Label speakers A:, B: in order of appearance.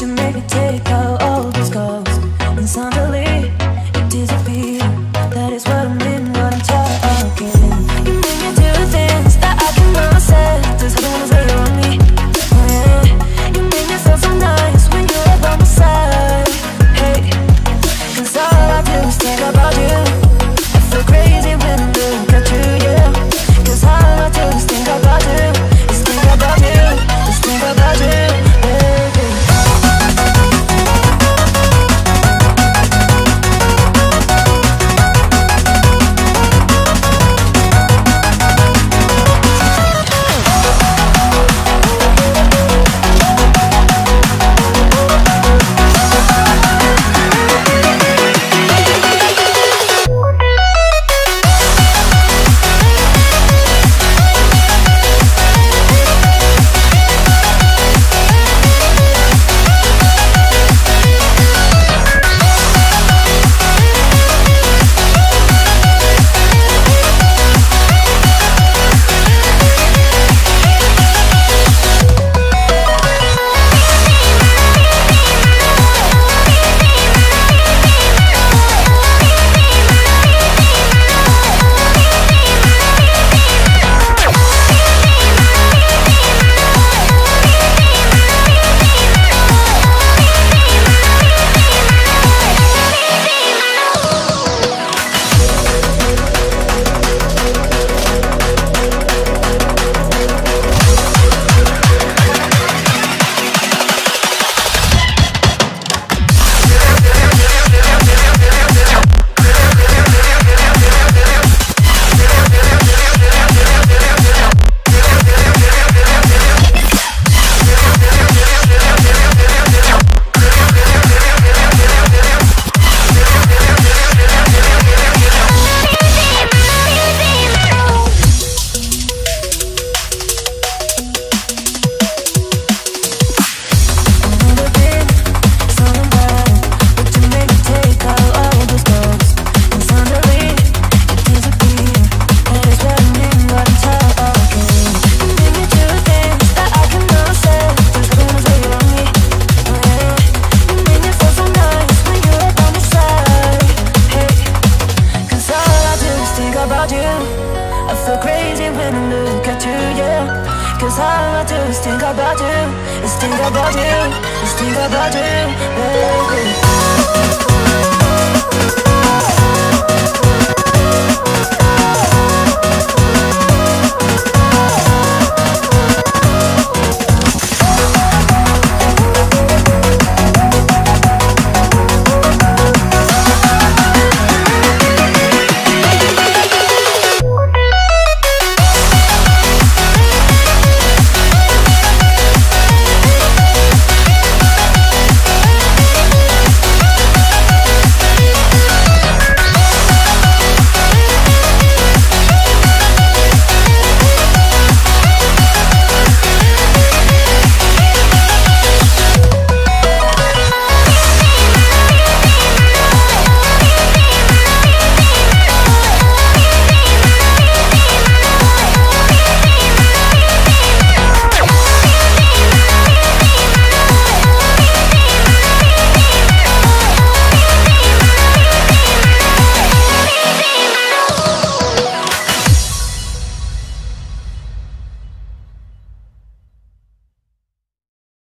A: You make me take out all those scars. And suddenly you disappear That is what I mean when I'm talking. You make me do things that I on me. You make me feel so nice when you're by my side. All I do is think about you about you, let's think about you, let's think about you, baby.